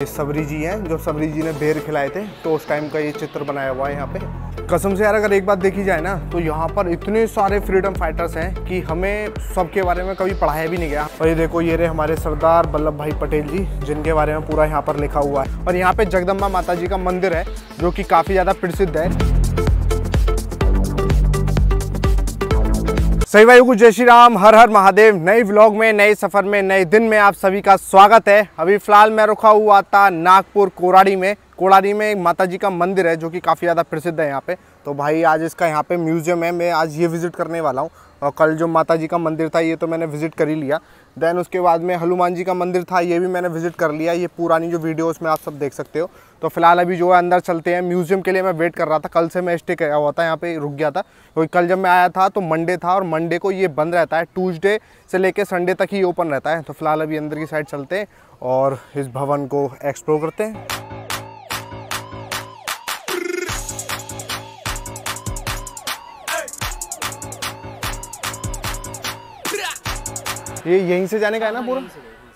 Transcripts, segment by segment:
ये सबरी जी हैं जो सबरी जी ने बेर खिलाए थे तो उस टाइम का ये चित्र बनाया हुआ है यहाँ पे। कसम से यार, अगर एक बात देखी जाए ना तो यहाँ पर इतने सारे फ्रीडम फाइटर्स हैं कि हमें सबके बारे में कभी पढ़ाया भी नहीं गया। और ये देखो, ये रहे हमारे सरदार वल्लभ भाई पटेल जी, जिनके बारे में पूरा यहाँ पर लिखा हुआ है। और यहाँ पे जगदम्बा माता जी का मंदिर है, जो कि काफ़ी ज़्यादा प्रसिद्ध है। सही भाई जय श्री राम हर हर महादेव। नए व्लॉग में, नए सफ़र में, नए दिन में आप सभी का स्वागत है। अभी फ़िलहाल मैं रुका हुआ था नागपुर कोराड़ी में। कोराड़ी में एक माता जी का मंदिर है, जो कि काफ़ी ज़्यादा प्रसिद्ध है यहाँ पे। तो भाई आज इसका यहाँ पे म्यूज़ियम है। मैं आज ये विज़िट करने वाला हूँ। और कल जो माता जी का मंदिर था, ये तो मैंने विज़िट कर ही लिया। देन उसके बाद में हनुमान जी का मंदिर था, ये भी मैंने विज़िट कर लिया। ये पुरानी जो वीडियो उसमें आप सब देख सकते हो। तो फ़िलहाल अभी जो है, अंदर चलते हैं। म्यूज़ियम के लिए मैं वेट कर रहा था। कल से मैं स्टे किया हुआ था, यहाँ पे रुक गया था। क्योंकि कल जब मैं आया था तो मंडे था और मंडे को ये बंद रहता है। ट्यूजडे से लेकर संडे तक ही ओपन रहता है। तो फ़िलहाल अभी अंदर की साइड चलते हैं और इस भवन को एक्सप्लोर करते हैं। ये यहीं से जाने का है ना पूरा?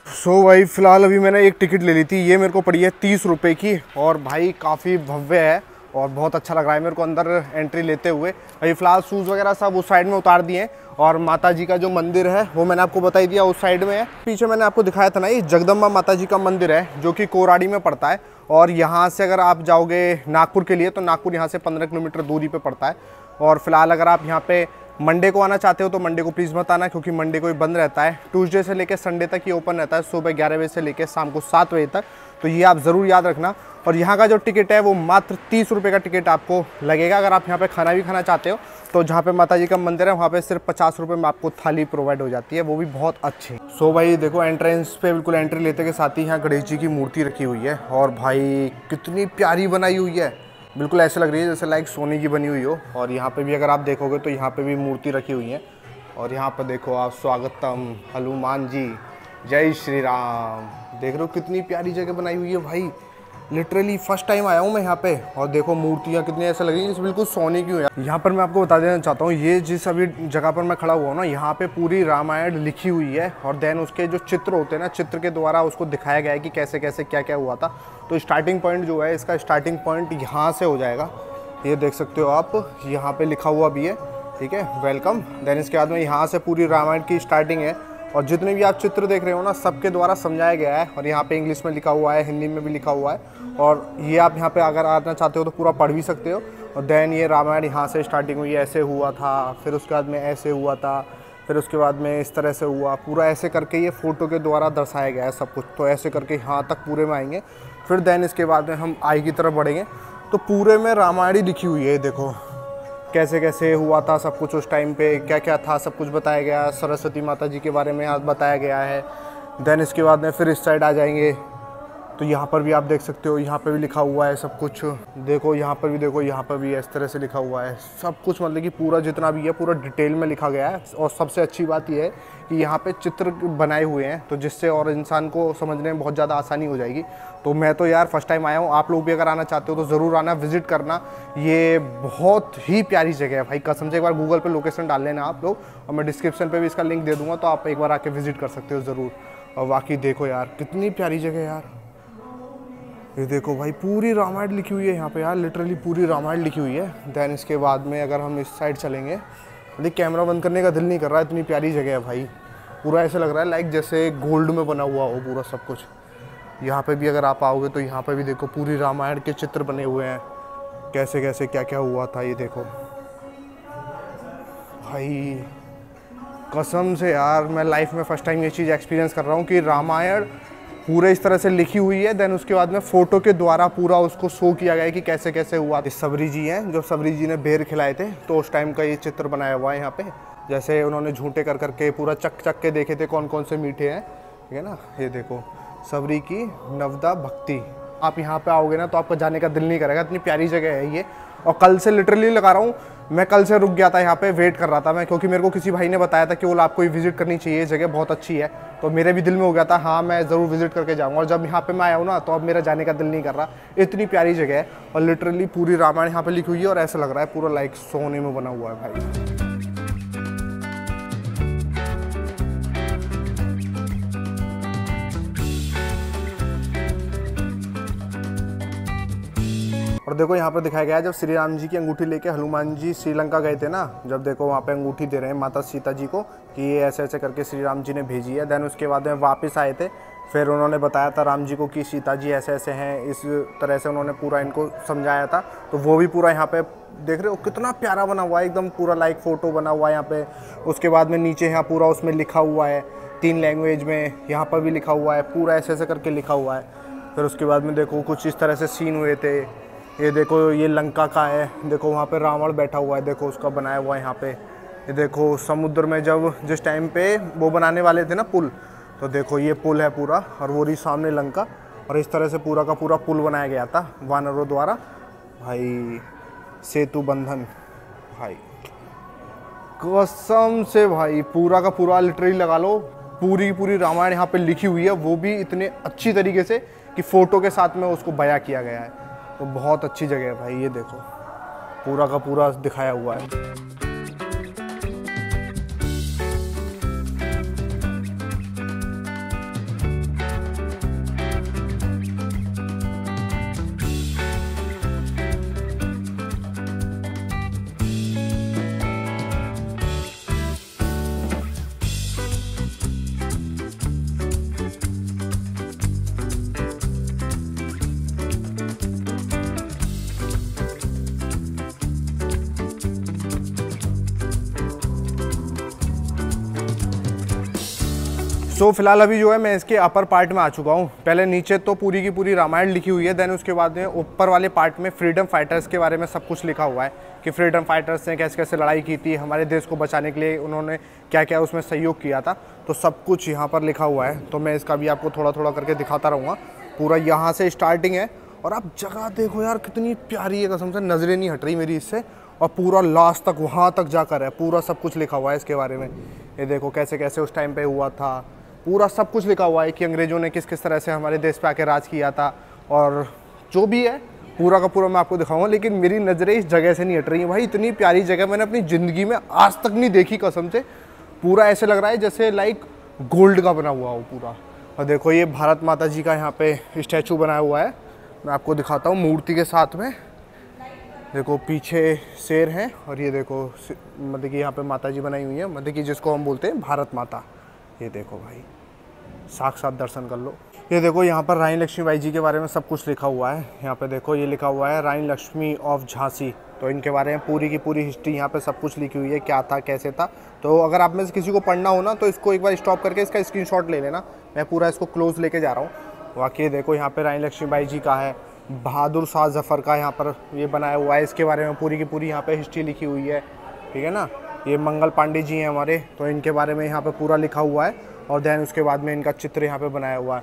सो so, भाई फ़िलहाल अभी मैंने एक टिकट ले ली थी। ये मेरे को पड़ी है तीस रुपये की और भाई काफ़ी भव्य है और बहुत अच्छा लग रहा है मेरे को अंदर एंट्री लेते हुए। अभी फ़िलहाल शूज़ वगैरह सब उस साइड में उतार दिए और माता जी का जो मंदिर है वो मैंने आपको बताई दिया उस साइड में है। पीछे मैंने आपको दिखाया था ना ये जगदम्बा माता जी का मंदिर है जो कि कोराड़ी में पड़ता है। और यहाँ से अगर आप जाओगे नागपुर के लिए तो नागपुर यहाँ से पंद्रह किलोमीटर दूरी पर पड़ता है। और फ़िलहाल अगर आप यहाँ पे मंडे को आना चाहते हो तो मंडे को प्लीज़ मत आना, क्योंकि मंडे को ही बंद रहता है। ट्यूसडे से लेकर संडे तक ही ओपन रहता है, सुबह ग्यारह बजे से लेकर शाम को सात बजे तक। तो ये आप ज़रूर याद रखना। और यहाँ का जो टिकट है, वो मात्र तीस रुपये का टिकट आपको लगेगा। अगर आप यहाँ पे खाना भी खाना चाहते हो तो जहाँ पे माता जी का मंदिर है, वहाँ पे सिर्फ़ पचास रुपये में आपको थाली प्रोवाइड हो जाती है। वो भी बहुत अच्छी। सो so भाई, देखो एंट्रेंस पे बिल्कुल एंट्री लेते के साथ ही यहाँ गणेश जी की मूर्ति रखी हुई है। और भाई, कितनी प्यारी बनाई हुई है। बिल्कुल ऐसे लग रही है जैसे लाइक सोने की बनी हुई हो। और यहाँ पे भी अगर आप देखोगे तो यहाँ पे भी मूर्ति रखी हुई है। और यहाँ पर देखो आप स्वागतम, हनुमान जी, जय श्री राम। देख रहे हो कितनी प्यारी जगह बनाई हुई है भाई। लिटरली फ़र्स्ट टाइम आया हूँ मैं यहाँ पे। और देखो, मूर्तियाँ कितनी ऐसा लग रही है जैसे बिल्कुल सोने की हुई है यहाँ पर मैं आपको बता देना चाहता हूँ, ये जिस अभी जगह पर मैं खड़ा हुआ हूँ ना, यहाँ पे पूरी रामायण लिखी हुई है। और देन उसके जो चित्र होते हैं ना, चित्र के द्वारा उसको दिखाया गया है कि कैसे कैसे क्या क्या हुआ था। तो स्टार्टिंग पॉइंट जो है, इसका स्टार्टिंग पॉइंट यहाँ से हो जाएगा। ये देख सकते हो आप, यहाँ पर लिखा हुआ भी है, ठीक है? वेलकम देन इसके बाद में यहाँ से पूरी रामायण की स्टार्टिंग है। और जितने भी आप चित्र देख रहे हो ना, सबके द्वारा समझाया गया है। और यहाँ पे इंग्लिश में लिखा हुआ है, हिंदी में भी लिखा हुआ है। और ये आप यहाँ पे अगर आना चाहते हो तो पूरा पढ़ भी सकते हो। और देन ये रामायण यहाँ से स्टार्टिंग हुई, ऐसे हुआ था, फिर उसके बाद में ऐसे हुआ था, फिर उसके बाद में इस तरह से हुआ, पूरा ऐसे करके ये फ़ोटो के द्वारा दर्शाया गया है सब कुछ। तो ऐसे करके यहाँ तक पूरे में आएँगे। फिर देन इसके बाद में हम आई की तरफ़ बढ़ेंगे। तो पूरे में रामायण ही लिखी हुई है देखो। कैसे कैसे हुआ था सब कुछ उस टाइम पे? क्या क्या था? सब कुछ बताया गया। सरस्वती माता जी के बारे में आज बताया गया है। देन इसके बाद में फिर इस साइड आ जाएँगे। तो यहाँ पर भी आप देख सकते हो, यहाँ पर भी लिखा हुआ है सब कुछ। देखो, यहाँ पर भी देखो, यहाँ पर भी इस तरह से लिखा हुआ है। सब कुछ मतलब कि पूरा जितना भी है, पूरा डिटेल में लिखा गया है। और सबसे अच्छी बात यह है कि यहाँ पे चित्र बनाए हुए हैं तो जिससे और इंसान को समझने में बहुत ज़्यादा आसानी हो जाएगी। तो मैं तो यार फ़र्स्ट टाइम आया हूँ। आप लोग भी अगर आना चाहते हो तो ज़रूर आना, विज़िट करना। ये बहुत ही प्यारी जगह है भाई, कसम से एक बार गूगल पर लोकेशन डाल लेना आप लोग। और मैं डिस्क्रिप्शन पर भी इसका लिंक दे दूँगा तो आप एक बार आके विज़िट कर सकते हो ज़रूर। और बाकी देखो यार, कितनी प्यारी जगह है यार। ये देखो भाई, पूरी रामायण लिखी हुई है यहाँ पे यार लिटरली पूरी रामायण लिखी हुई है। देन इसके बाद में अगर हम इस साइड चलेंगे देख कैमरा बंद करने का दिल नहीं कर रहा, इतनी प्यारी जगह है भाई। पूरा ऐसा लग रहा है लाइक जैसे गोल्ड में बना हुआ हो पूरा सब कुछ। यहाँ पे भी अगर आप आओगे तो यहाँ पे भी देखो पूरी रामायण के चित्र बने हुए हैं। कैसे कैसे क्या क्या हुआ था ये देखो। भाई, कसम से यार, मैं लाइफ में फ़र्स्ट टाइम ये चीज़ एक्सपीरियंस कर रहा हूँ कि रामायण पूरे इस तरह से लिखी हुई है देन उसके बाद में फ़ोटो के द्वारा पूरा उसको शो किया गया है कि कैसे कैसे हुआ। सबरी जी हैं जो सबरी जी ने बेर खिलाए थे तो उस टाइम का ये चित्र बनाया हुआ है यहाँ पे। जैसे उन्होंने झूठे कर करके पूरा चक चक के देखे थे कौन कौन से मीठे हैं, ठीक है ना? ये देखो, सबरी की नवदा भक्ति। आप यहाँ पे आओगे ना तो आपका जाने का दिल नहीं करेगा, इतनी प्यारी जगह है ये। और कल से लिटरली लगा रहा हूँ, मैं कल से रुक गया था यहाँ पे वेट कर रहा था मैं, क्योंकि मेरे को किसी भाई ने बताया था कि वो आपको विज़िट करनी चाहिए जगह बहुत अच्छी है। तो मेरे भी दिल में हो गया था हाँ मैं ज़रूर विज़िट करके जाऊँगा। और जब यहाँ पे मैं आया हूँ ना तो अब मेरा जाने का दिल नहीं कर रहा। इतनी प्यारी जगह है और लिटरली पूरी रामायण यहाँ पे लिखी हुई है और ऐसा लग रहा है पूरा लाइक सोने में बना हुआ है भाई। और देखो यहाँ पर दिखाया गया है, जब श्री राम जी की अंगूठी लेके हनुमान जी श्रीलंका गए थे ना, जब देखो वहाँ पे अंगूठी दे रहे हैं माता सीता जी को कि ये ऐसे ऐसे करके श्री राम जी ने भेजी है। देन उसके बाद में वापस आए थे। फिर उन्होंने बताया था राम जी को कि सीता जी ऐसे ऐसे हैं, इस तरह से उन्होंने पूरा इनको समझाया था। तो वो भी पूरा यहाँ पे देख रहे हो, कितना प्यारा बना हुआ है, एकदम पूरा लाइक फ़ोटो बना हुआ है यहाँ पे। उसके बाद में नीचे यहाँ पूरा उसमें लिखा हुआ है, तीन लैंग्वेज में यहाँ पर भी लिखा हुआ है, पूरा ऐसे ऐसे करके लिखा हुआ है। फिर उसके बाद में देखो कुछ इस तरह से सीन हुए थे। ये देखो, ये लंका का है। देखो, वहाँ पे रावण बैठा हुआ है। देखो, उसका बनाया हुआ है यहाँ पे। ये देखो, समुद्र में जब, जिस टाइम पे वो बनाने वाले थे ना पुल तो देखो, ये पुल है पूरा, और वो रही सामने लंका। और इस तरह से पूरा का पूरा पुल बनाया गया था, वानरों द्वारा। भाई, सेतु बंधन, भाई। कसम से भाई, पूरा का पूरा लिटरली लगा लो। पूरी पूरी रामायण यहाँ पे लिखी हुई है। वो भी इतने अच्छी तरीके से कि फ़ोटो के साथ में उसको बया किया गया है। तो बहुत अच्छी जगह है भाई ये देखो। पूरा का पूरा दिखाया हुआ है। सो so, फ़िलहाल अभी जो है मैं इसके अपर पार्ट में आ चुका हूँ। पहले नीचे तो पूरी की पूरी रामायण लिखी हुई है देन उसके बाद में ऊपर वाले पार्ट में फ्रीडम फाइटर्स के बारे में सब कुछ लिखा हुआ है कि फ्रीडम फाइटर्स ने कैसे कैसे लड़ाई की थी हमारे देश को बचाने के लिए उन्होंने क्या क्या उसमें सहयोग किया था। तो सब कुछ यहाँ पर लिखा हुआ है। तो मैं इसका भी आपको थोड़ा थोड़ा करके दिखाता रहूँगा। पूरा यहाँ से स्टार्टिंग है और आप जगह देखो यार कितनी प्यारी है कसम से नज़रें नहीं हट रही मेरी इससे। और पूरा लास्ट तक वहाँ तक जाकर है पूरा सब कुछ लिखा हुआ है इसके बारे में। ये देखो कैसे कैसे उस टाइम पे हुआ था। पूरा सब कुछ लिखा हुआ है कि अंग्रेज़ों ने किस किस तरह से हमारे देश पे आके राज किया था और जो भी है, पूरा का पूरा मैं आपको दिखाऊँगा, लेकिन मेरी नज़रें इस जगह से नहीं हट रही हैं। भाई, इतनी प्यारी जगह मैंने अपनी ज़िंदगी में आज तक नहीं देखी कसम से। पूरा ऐसे लग रहा है जैसे लाइक गोल्ड का बना हुआ हो पूरा। और देखो, ये भारत माता जी का यहाँ पे स्टैचू बनाया हुआ है। मैं आपको दिखाता हूँ मूर्ति के साथ में। देखो, पीछे शेर हैं और ये देखो मतलब कि यहाँ पे माता जी बनाई हुई है मतलब कि जिसको हम बोलते हैं भारत माता। ये देखो भाई। साक्षात दर्शन कर लो। ये देखो, यहाँ पर रानी लक्ष्मी बाई जी के बारे में सब कुछ लिखा हुआ है। यहाँ पे देखो, ये लिखा हुआ है, रानी लक्ष्मी ऑफ़ झांसी। तो इनके बारे में पूरी की पूरी हिस्ट्री यहाँ पे सब कुछ लिखी हुई है, क्या था, कैसे था। तो अगर आप में से किसी को पढ़ना हो ना तो इसको एक बार स्टॉप करके इसका स्क्रीन ले लेना। मैं पूरा इसको क्लोज लेके जा रहा हूँ। वाकई देखो, यहाँ पर रानी लक्ष्मी बाई जी का है। बहादुर शाह जफ़र का यहाँ पर ये बनाया हुआ है। इसके बारे में पूरी की पूरी यहाँ पर हिस्ट्री लिखी हुई है। ठीक है ना? ये मंगल पांडे जी हैं हमारे तो इनके बारे में यहाँ पे पूरा लिखा हुआ है और देन उसके बाद में इनका चित्र यहाँ पे बनाया हुआ है।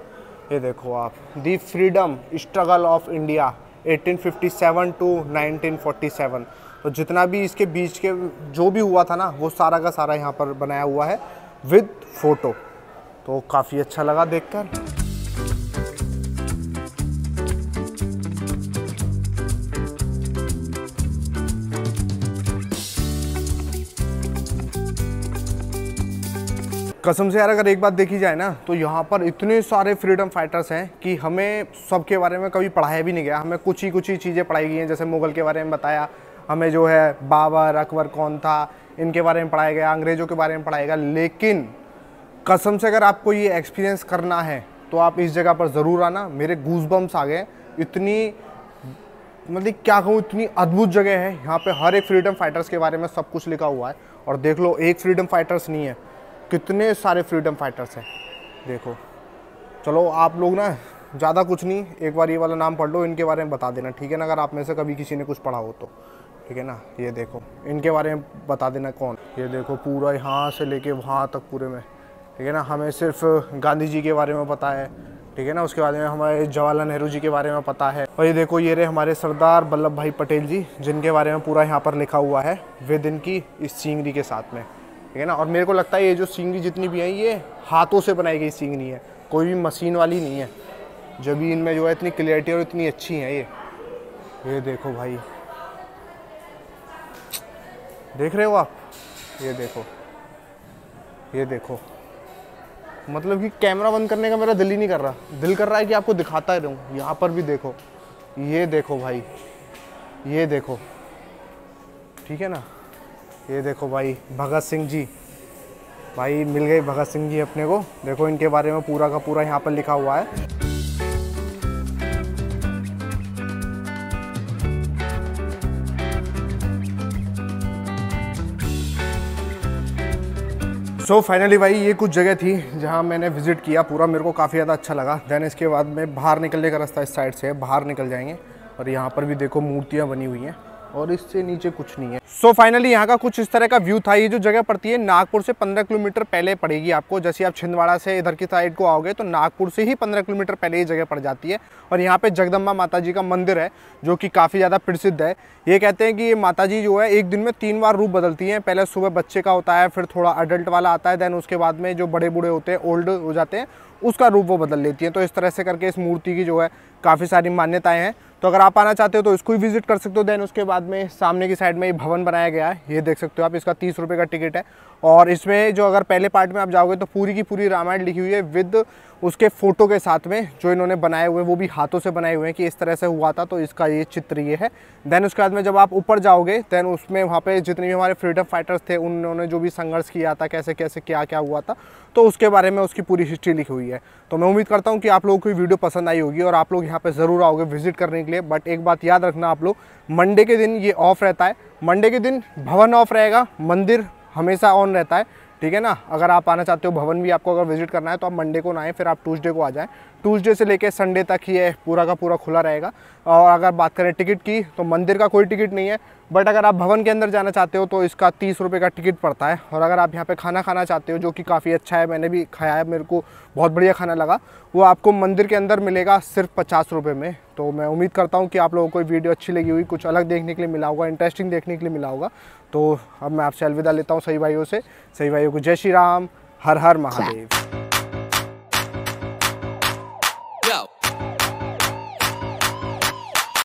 ये देखो आप, the freedom struggle of India 1857 to 1947 तो जितना भी इसके बीच के जो भी हुआ था ना, वो सारा का सारा यहाँ पर बनाया हुआ है विद फ़ोटो। तो काफ़ी अच्छा लगा देखकर। कसम से यार, अगर एक बात देखी जाए ना तो यहाँ पर इतने सारे फ्रीडम फाइटर्स हैं कि हमें सबके बारे में कभी पढ़ाया भी नहीं गया। हमें कुछ ही कुछ ही चीज़ें पढ़ाई गई हैं, जैसे मुग़ल के बारे में बताया। हमें जो है बाबर, अकबर कौन था, इनके बारे में पढ़ाया गया, अंग्रेज़ों के बारे में पढ़ाया गया। लेकिन कसम से अगर आपको ये एक्सपीरियंस करना है तो आप इस जगह पर ज़रूर आना। मेरे गूज बम्स आ गए। इतनी मतलब क्या कहूँ, इतनी अद्भुत जगह है। यहाँ पे हर एक फ्रीडम फाइटर्स के बारे में सब कुछ लिखा हुआ है। और देख लो, एक फ्रीडम फाइटर्स नहीं है। कितने सारे फ्रीडम फाइटर्स हैं। देखो, चलो आप लोग ना, ज़्यादा कुछ नहीं, एक बार ये वाला नाम पढ़ लो, इनके बारे में बता देना, ठीक है ना? अगर आप में से कभी किसी ने कुछ पढ़ा हो तो ठीक है ना? ये देखो, इनके बारे में बता देना कौन। ये देखो, पूरा यहाँ से लेके वहाँ तक पूरे में, ठीक है ना? हमें सिर्फ़ गांधी जी के बारे में पता है, ठीक है ना? उसके बाद में हमारे जवाहरलाल नेहरू जी के बारे में पता है। और ये देखो, ये रहे हमारे सरदार वल्लभ भाई पटेल जी, जिनके बारे में पूरा यहाँ पर लिखा हुआ है, विद इनकी इस सींगरी के साथ में। ठीक है ना? और मेरे को लगता है ये जो सींगरी जितनी भी हैं, ये हाथों से बनाई गई सींगरी है। कोई भी मशीन वाली नहीं है। जब भी इनमें जो है इतनी क्लियरिटी और इतनी अच्छी है ये। ये देखो भाई। देख रहे हो आप? ये देखो। ये देखो। मतलब कि कैमरा बंद करने का मेरा दिल ही नहीं कर रहा। दिल कर रहा है कि आपको दिखाता ही रहूँ। यहाँ पर भी देखो। ये देखो भाई। ये देखो। ठीक है ना? ये देखो भाई भगत सिंह जी। भाई मिल गए भगत सिंह जी अपने को। देखो इनके बारे में पूरा का पूरा यहाँ पर लिखा हुआ है। सो so, फाइनली भाई ये कुछ जगह थी जहाँ मैंने विज़िट किया। पूरा मेरे को काफ़ी ज़्यादा अच्छा लगा। देन इसके बाद में बाहर निकलने का रास्ता इस साइड से बाहर निकल जाएँगे। और यहाँ पर भी देखो मूर्तियाँ बनी हुई हैं। और इससे नीचे कुछ नहीं है। सो फाइनली यहाँ का कुछ इस तरह का व्यू था। ये जो जगह पड़ती है, नागपुर से 15 किलोमीटर पहले पड़ेगी आपको। जैसे आप छिंदवाड़ा से इधर की साइड को आओगे तो नागपुर से ही 15 किलोमीटर पहले ये जगह पड़ जाती है। और यहाँ पे जगदम्बा माता जी का मंदिर है, जो कि काफ़ी ज़्यादा प्रसिद्ध है। ये कहते हैं कि ये माता जी जो है, एक दिन में तीन बार रूप बदलती हैं। पहले सुबह बच्चे का होता है, फिर थोड़ा अडल्ट वाला आता है देन उसके बाद में जो बड़े बूढ़े होते हैं ओल्ड हो जाते हैं। उसका रूप वो बदल लेती है। तो इस तरह से करके इस मूर्ति की जो है काफ़ी सारी मान्यताएँ हैं। तो अगर आप आना चाहते हो तो इसको ही विज़िट कर सकते हो। देन उसके बाद में सामने की साइड में ये भवन बनाया गया है। ये देख सकते हो आप, इसका तीस रुपये का टिकट है। और इसमें जो अगर पहले पार्ट में आप जाओगे तो पूरी की पूरी रामायण लिखी हुई है विद उसके फ़ोटो के साथ में जो इन्होंने बनाए हुए, वो भी हाथों से बनाए हुए हैं कि इस तरह से हुआ था तो इसका ये चित्र ये है। देन उसके बाद में जब आप ऊपर जाओगे देन उसमें वहाँ पे जितने भी हमारे फ्रीडम फाइटर्स थे, उन्होंने जो भी संघर्ष किया था, कैसे कैसे, क्या क्या हुआ था तो उसके बारे में उसकी पूरी हिस्ट्री लिखी हुई है। तो मैं उम्मीद करता हूँ कि आप लोगों को वीडियो पसंद आई होगी और आप लोग यहाँ पर ज़रूर आओगे विज़िट करने के लिए। बट एक बात याद रखना आप लोग मंडे के दिन ये ऑफ़ रहता है। मंडे के दिन भवन ऑफ़ रहेगा, मंदिर हमेशा ऑन रहता है। ठीक है ना? अगर आप आना चाहते हो, भवन भी आपको अगर विज़िट करना है तो आप मंडे को ना आए, फिर आप ट्यूसडे को आ जाएँ। ट्यूसडे से लेकर संडे तक ही है पूरा का पूरा खुला रहेगा। और अगर बात करें टिकट की तो मंदिर का कोई टिकट नहीं है बट अगर आप भवन के अंदर जाना चाहते हो तो इसका तीस रुपये का टिकट पड़ता है। और अगर आप यहाँ पे खाना खाना चाहते हो, जो कि काफ़ी अच्छा है, मैंने भी खाया है, मेरे को बहुत बढ़िया खाना लगा, वो आपको मंदिर के अंदर मिलेगा सिर्फ़ पचास रुपये में। तो मैं उम्मीद करता हूँ कि आप लोगों को वीडियो अच्छी लगी हुई कुछ अलग देखने के लिए मिला होगा इंटरेस्टिंग देखने के लिए मिला होगा। तो अब मैं आपसे अलविदा लेता हूँ सही भाइयों से। सही भाइयों को जय श्री राम, हर हर महादेव।